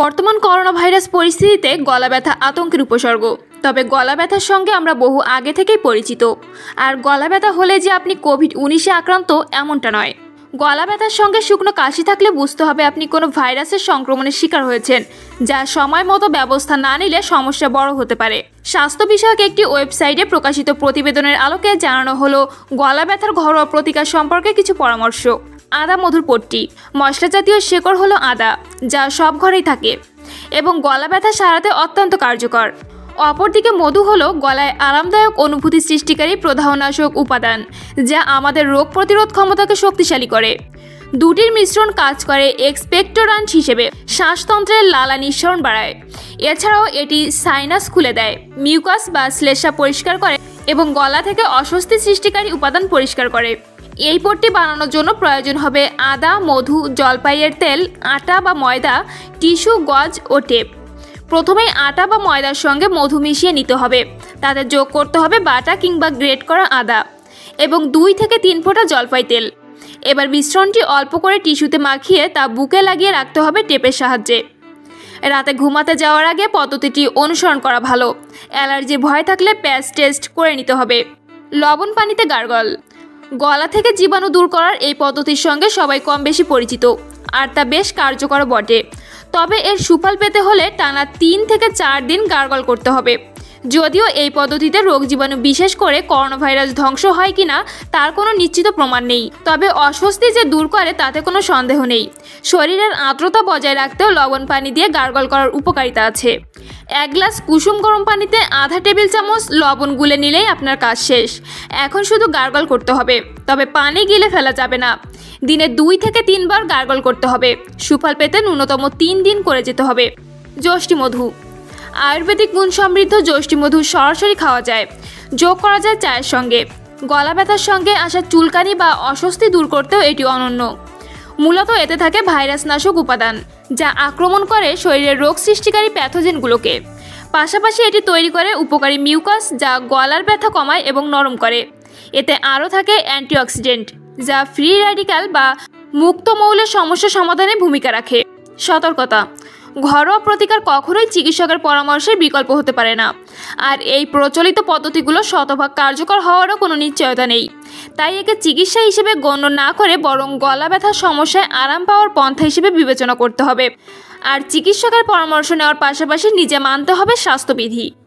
বর্তমান corona virus পরিস্থিতিতে গলা ব্যথা আতঙ্কের উপসর্গ। তবে গলা ব্যথার সঙ্গে আমরা বহু আগে থেকেই পরিচিত। আর গলা ব্যথা হলে যে আপনি কোভিড উনিশে আক্রান্ত, এমনটা নয়। গলা ব্যথার সঙ্গে শুকনো কাশি থাকলে বুঝতে হবে আপনি কোনো ভাইরাসের সংক্রমণের শিকার হয়েছেন, যা সময় মতো ব্যবস্থা না নিলে সমস্যা বড় হতে পারে। স্বাস্থ্য বিষয়ক একটি ওয়েবসাইটে প্রকাশিত প্রতিবেদনের আলোকে জানানো হলো, গলা ব্যথার ঘরোয়া প্রতিকার সম্পর্কে কিছু পরামর্শ। আদা মধুর পট্টি। মশলা জাতীয় শেকড় হলো আদা, যা সব ঘরেই থাকে এবং গলা ব্যথা সারাতে অত্যন্ত কার্যকর। অপরদিকে মধু হলো গলায় আরামদায়ক অনুভূতি সৃষ্টিকারী প্রধানাশক উপাদান, যা আমাদের রোগ প্রতিরোধ ক্ষমতাকে শক্তিশালী করে। দুটির মিশ্রণ কাজ করে এক্সপেক্টোরান্ট হিসেবে শ্বাসতন্ত্রের লালা নিঃসরণ বাড়ায়। এছাড়াও এটি সাইনাস খুলে দেয়, মিউকাস বা শ্লেষা পরিষ্কার করে এবং গলা থেকে অস্বস্তি সৃষ্টিকারী উপাদান পরিষ্কার করে। এই পট্টি বানানোর জন্য প্রয়োজন হবে আদা, মধু, জলপাইয়ের তেল, আটা বা ময়দা, টিস্যু, গজ ও টেপ। প্রথমেই আটা বা ময়দার সঙ্গে মধু মিশিয়ে নিতে হবে। তাতে যোগ করতে হবে বাটা কিংবা গ্রেট করা আদা এবং দুই থেকে তিন ফোঁটা জলপাই তেল। এবার মিশ্রণটি অল্প করে টিস্যুতে মাখিয়ে তা বুকে লাগিয়ে রাখতে হবে টেপের সাহায্যে। রাতে ঘুমাতে যাওয়ার আগে পদ্ধতিটি অনুসরণ করা ভালো। অ্যালার্জির ভয় থাকলে প্যাচ টেস্ট করে নিতে হবে। লবণ পানিতে গার্গল। গলা থেকে জীবাণু দূর করার এই পদ্ধতির সঙ্গে সবাই কম বেশি পরিচিত, আর তা বেশ কার্যকর বটে। তবে এর সুফল পেতে হলে টানা তিন থেকে চার দিন গার্গল করতে হবে। যদিও এই পদ্ধতিতে রোগ জীবাণু বিশেষ করে করোনা ভাইরাস ধ্বংস হয় কিনা, তার কোনো নিশ্চিত প্রমাণ নেই। তবে অস্বস্তি যে দূর করে, তাতে কোনো সন্দেহ নেই। শরীরের আর্দ্রতা বজায় রাখতেও লবণ পানি দিয়ে গার্গল করার উপকারিতা আছে। এক গ্লাস কুসুম গরম পানিতে আধা টেবিল চামচ লবণ গুলে নিলেই আপনার কাজ শেষ। এখন শুধু গার্গল করতে হবে, তবে পানি গিলে ফেলা যাবে না। দিনে দুই থেকে তিনবার গার্গল করতে হবে। সুফল পেতে ন্যূনতম তিন দিন করে যেতে হবে। যষ্টি মধু। আয়ুর্বেদিক গুণ সমৃদ্ধ যষ্টি মধু সরাসরি খাওয়া যায়। যোগ করা যায় চায়ের সঙ্গে। গলা ব্যথার সঙ্গে আসা চুলকানি বা অস্বস্তি দূর করতেও এটি অনন্য। মূলত এতে থাকে ভাইরাস নাশক উপাদান, যা আক্রমণ করে শরীরের রোগ সৃষ্টিকারী প্যাথোজেনগুলোকে। পাশাপাশি এটি তৈরি করে উপকারী মিউকাস, যা গলার ব্যথা কমায় এবং নরম করে। এতে আরও থাকে অ্যান্টিঅক্সিডেন্ট, যা ফ্রি র্যাডিক্যাল বা মুক্ত মৌলের সমস্যা সমাধানে ভূমিকা রাখে। সতর্কতা ঘরোয়া প্রতিকার কখনোই চিকিৎসকের পরামর্শের বিকল্প হতে পারে না। আর এই প্রচলিত পদ্ধতিগুলো শতভাগ কার্যকর হওয়ারও কোনো নিশ্চয়তা নেই। তাই একে চিকিৎসা হিসেবে গণ্য না করে বরং গলা ব্যথার সমস্যায় আরাম পাওয়ার পন্থা হিসেবে বিবেচনা করতে হবে। আর চিকিৎসকের পরামর্শ নেওয়ার পাশাপাশি নিজে মানতে হবে স্বাস্থ্যবিধি।